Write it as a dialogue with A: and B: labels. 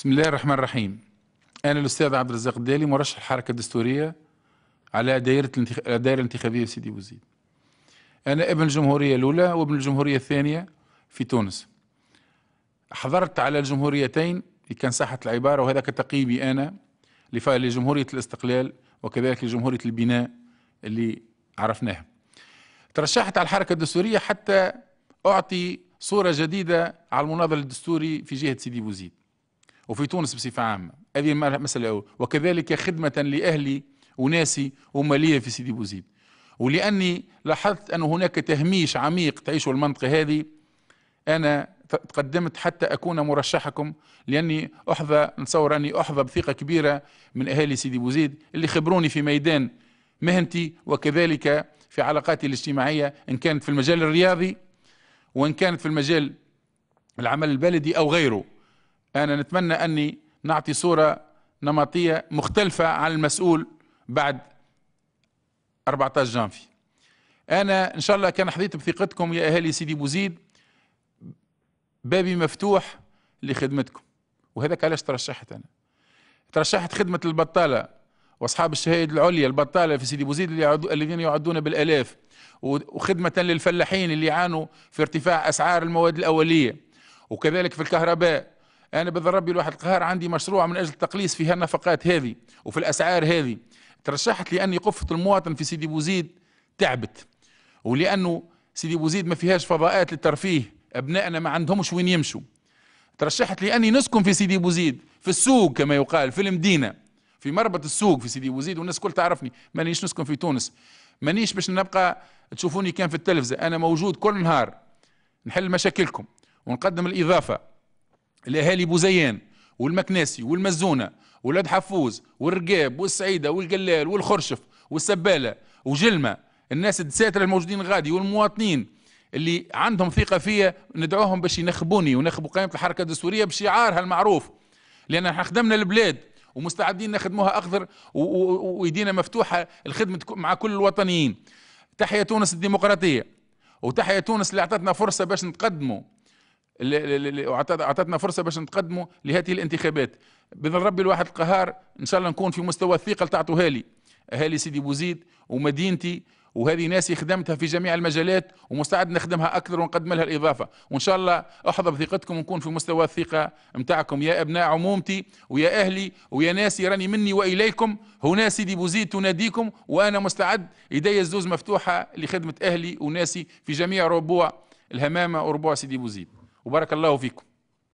A: بسم الله الرحمن الرحيم. أنا الأستاذ عبد الرزاق الدالي مرشح الحركة الدستورية على دائرة. الدائرة الانتخابية سيدي بوزيد أنا ابن الجمهورية الأولى وابن الجمهورية الثانية في تونس. حضرت على الجمهوريتين كان صحة العبارة وهذا كتقييمي أنا لجمهورية الاستقلال وكذلك لجمهورية البناء اللي عرفناها. ترشحت على الحركة الدستورية حتى أعطي صورة جديدة على المناضل الدستوري في جهة سيدي بوزيد وفي تونس بصفة عامة. هذه مسألة أول. وكذلك خدمة لأهلي وناسي ومالية في سيدي بوزيد ولأني لاحظت أن هناك تهميش عميق تعيشه المنطقة هذه. أنا تقدمت حتى أكون مرشحكم لأني أحظى نتصور أني أحظى بثقة كبيرة من أهالي سيدي بوزيد اللي خبروني في ميدان مهنتي وكذلك في علاقاتي الاجتماعية إن كانت في المجال الرياضي وإن كانت في المجال العمل البلدي أو غيره. أنا نتمنى أني نعطي صورة نمطية مختلفة عن المسؤول بعد 14 جانفي. أنا إن شاء الله كان حظيت بثقتكم يا أهالي سيدي بوزيد بابي مفتوح لخدمتكم. وهذاك علاش ترشحت أنا؟ ترشحت خدمة البطالة وأصحاب الشهادة العليا البطالة في سيدي بوزيد. الذين يعدون بالألاف. وخدمة للفلاحين اللي يعانوا في ارتفاع أسعار المواد الأولية. وكذلك في الكهرباء أنا بذل ربي الواحد القهار عندي مشروع من أجل التقليص في هالنفقات هذه وفي الأسعار هذه. ترشحت لأني قفه المواطن في سيدي بوزيد تعبت ولأنه سيدي بوزيد ما فيهاش فضاءات للترفيه أبنائنا ما عندهمش وين يمشوا. ترشحت لأني نسكن في سيدي بوزيد في السوق كما يقال في المدينة في مربط السوق في سيدي بوزيد والناس الكل تعرفني. مانيش نسكن في تونس مانيش باش نبقى تشوفوني كان في التلفزة. أنا موجود كل نهار نحل مشاكلكم ونقدم الإضافة. لأهالي بوزيان والمكناسي والمزونة ولاد حفوز والرقاب والسعيدة والقلال والخرشف والسبالة وجلمة. الناس الدساتره الموجودين غادي والمواطنين اللي عندهم ثقة فيا ندعوهم باش ينخبوني ونخبوا قائمة الحركة الدستورية بشعارها المعروف. لأن إحنا خدمنا البلاد ومستعدين نخدموها أكثر وايدينا مفتوحة الخدمة مع كل الوطنيين. تحيا تونس الديمقراطية وتحيا تونس اللي أعطتنا فرصة باش نتقدموا. أعطتنا فرصة باش نتقدموا لهذه الانتخابات. باذن ربي الواحد القهار إن شاء الله نكون في مستوى الثقة اللي تعطوها لي أهالي سيدي بوزيد ومدينتي وهذه ناسي خدمتها في جميع المجالات ومستعد نخدمها أكثر ونقدم لها الإضافة. وإن شاء الله أحظى بثقتكم ونكون في مستوى الثقة متاعكم. يا أبناء عمومتي ويا أهلي ويا ناسي راني مني وإليكم. هنا سيدي بوزيد تناديكم وأنا مستعد. إيدي الزوز مفتوحة لخدمة أهلي وناسي في جميع ربوع الهمامة وربوع سيدي بوزيد. وبارك الله فيكم.